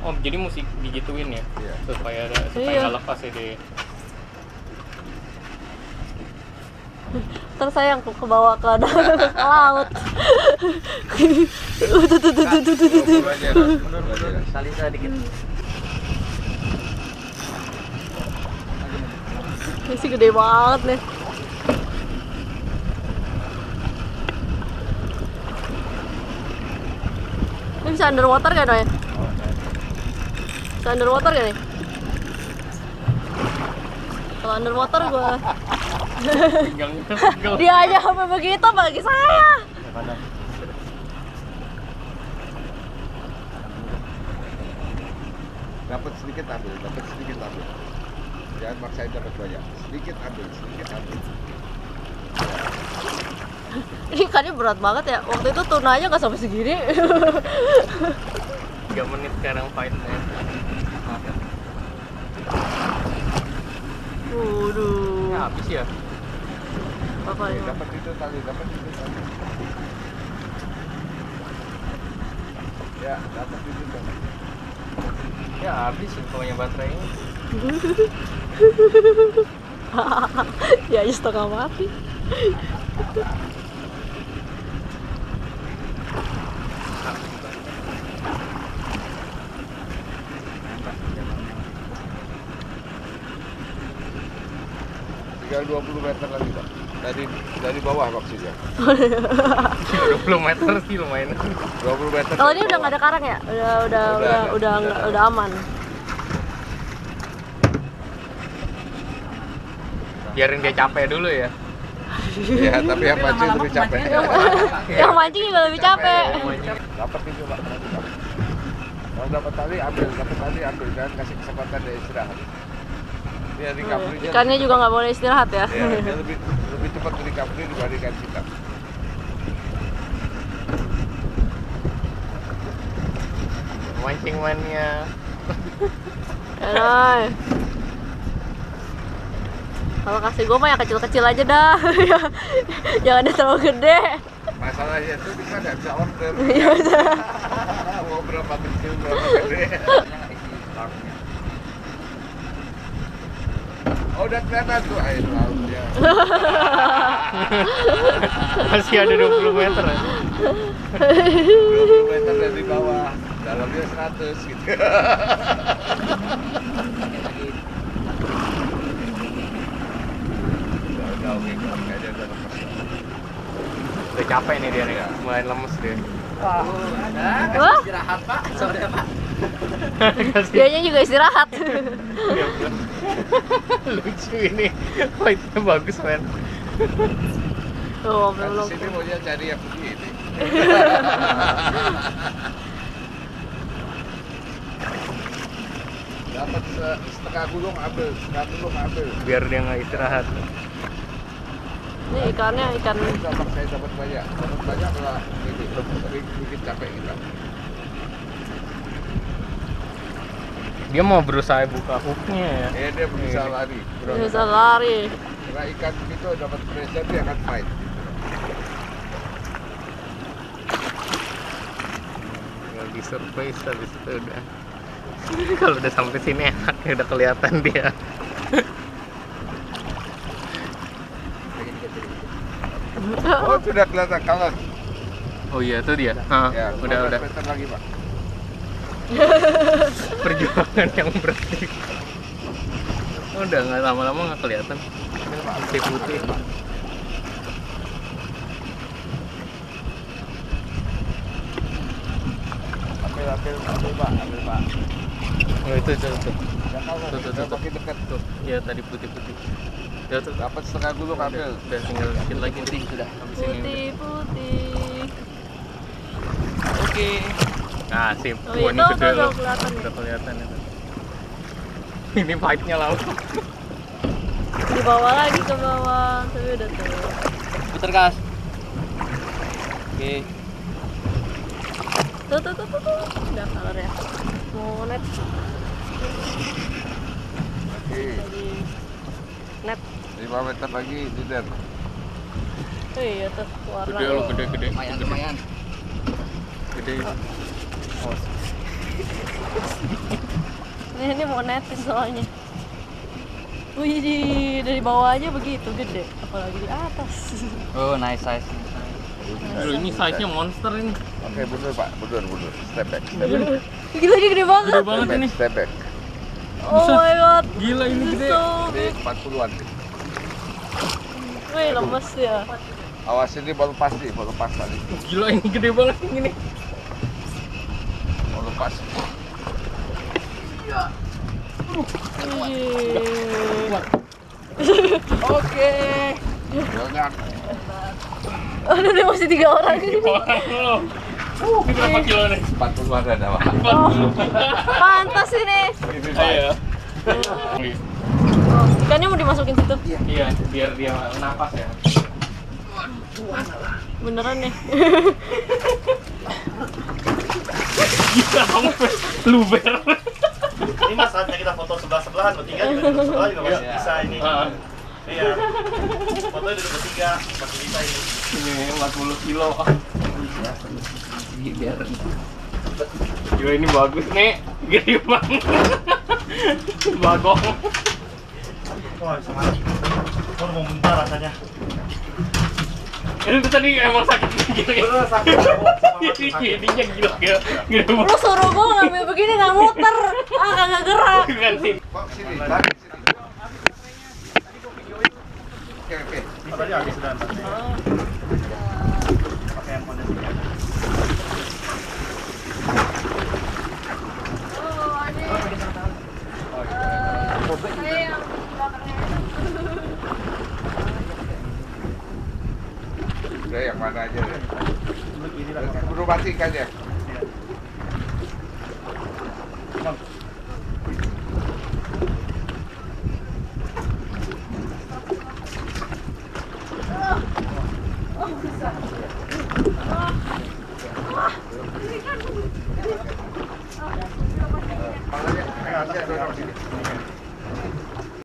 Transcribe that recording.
Oh, jadi mesti digituin ya? Iya. Supaya ada supaya Iya. nggak lepas ya dia. Terus saya yang ke, bawah ke, laut. Tuh, tuh, tuh, tuh, tuh, tuh, tuh, tuh. Mundur aja, Ras. Mundur aja, Ras. Kali saya dikit. Ini sih gede banget nih. Ini bisa underwater gak Noy? Bisa underwater gak nih? Kalau underwater gua dia aja sampai begitu apalagi saya. Dapat sedikit ambil, dapat sedikit ambil. Jangan maksain dapat banyak. Sedikit ambil, sedikit ambil. Ini ikannya berat banget ya. Waktu itu tunanya nggak sampai segini. 3 menit sekarang fight ya. Waduh. Ya, habis ya. Apa ini? dapat itu tali, dapat itu tali. Ya, dapat itu tali. Ya, habis infonya baterainya. ya setengah mati. Tinggal 20 meter lagi, Pak. Dari dari bawah maksudnya. 20 meter sih lumayan. 20 meter. Kalau ini udah nggak ada karang ya? Udah udah Udah udah udah udah udah aman. Biarin dia capek dulu ya. Iya, tapi yang mancing lebih capek. Yang mancing juga lebih capek. Dapat itu, Pak. Kalau dapat tali ambil, dapat tali ambil dan kasih kesempatan dia istirahat. Dia recovery Ikannya juga nggak boleh istirahat ya. Ya, dia lebih lebih cepat recovery dibandingkan kita. Mancing mania. Enak. Kalau kasih gue mah yang kecil-kecil aja dah. Jangan yang terlalu gede. Masalahnya itu kita nggak bisa order. Iya. Mau berapa kecil, berapa gede. Oh, udah kelihatan tuh air lautnya. Masih ada 20 meter ya. 20 meter dari bawah, dalamnya 100 gitu. Udah, udah oke, kayaknya udah lepas. Udah capek nih dia nih. Mulai lemes dia. Wah, Istirahat pak. Sore pak. Dianya juga istirahat. dia. Lucu ini. Fightnya bagus men. Tuh, Kan belum. sini maunya cari yang begini. Dapat se- setengah gulung ambil, setengah gulung ambil. Biar dia nggak istirahat. Ini ikannya ikan Kita saya dapat banyak, dapat banyak lah ini, bikin capek kita. Dia mau berusaha buka hooknya ya. Ya dia bisa Ini. lari. bro. bisa lari. Karena ikan itu dapat pressure dia akan fight. Tinggal di surface habis itu udah. Kalau udah sampai sini enak ya udah kelihatan dia. Oh sudah kelihatan kalah. Oh iya itu dia. Hah, Ya, udah 15 udah. lagi pak. Perjuangan yang berarti. Oh, udah nggak lama-lama nggak kelihatan. Putih putih. Ambil ambil ambil pak, ambil pak. Oh itu itu itu. Tuh, tuh, tuh, dekat. Tuh, ya tadi putih putih. Ya tuh. Dapat setengah gulung Udah, ambil. udah tinggal dikit lagi putih sudah. Habis ini. Putih putih. Oke. Nah, sip. Oh, Wah, itu ini gede loh. kelihatan. Udah kelihatan itu. Ini fight-nya laut. Di bawah lagi ke bawah. Tapi udah tuh. Putar gas. Oke. Tuh tuh tuh tuh. tuh. Udah color ya. Mau net Oke, lagi. Net. 5 meter lagi leader. Oh iya tuh warna. Gede loh, gede gede. Lumayan Gede. lumayan. Gede. Oh. Ini, ini mau netin soalnya. Wih, dari bawah aja begitu gede, apalagi di atas. Oh, nice size. Aduh, ini size-nya monster ini. Oke, mundur Pak, mundur, mundur. Step back, step back. Gila ini gede banget. Gede Step banget back, ini. step back. Oh my god. Gila ini gede. so Ini big. 40-an. Wih, lemes ya. Awas ini mau lepas nih, mau lepas tadi. Gila ini gede banget ini. Mau lepas. Wih. Oke. Jangan. Aduh, ini masih tiga orang. Orang lo. Uh, ini berapa kilo nih? 40-an ada, Pak. Oh, pantas ini. Iya. Oh, ikannya mau dimasukin situ. Iya, biar dia napas ya. Beneran ya. Gila kamu luber. Ini mas saatnya kita foto sebelah sebelahan bertiga juga duduk sebelah juga masih Iya. bisa ini. Ah, Iya. Fotonya duduk bertiga masih bisa ini. Ini 40 kilo. Biar. Gila ini bagus nih. Gede banget. Bagong. Wah. Oh, mau muntah rasanya. Ini tuh tadi emang sakit gila. Bener, sakit. Gila Lu suruh gua ngambil begini nggak muter. Ah, kagak gerak. Kan sih. Pak, sini, tarik sini. Oke, oke. Ini tadi habis sudah. Pakai yang kondisi. Udah yang mana aja. Buru mati kan ya?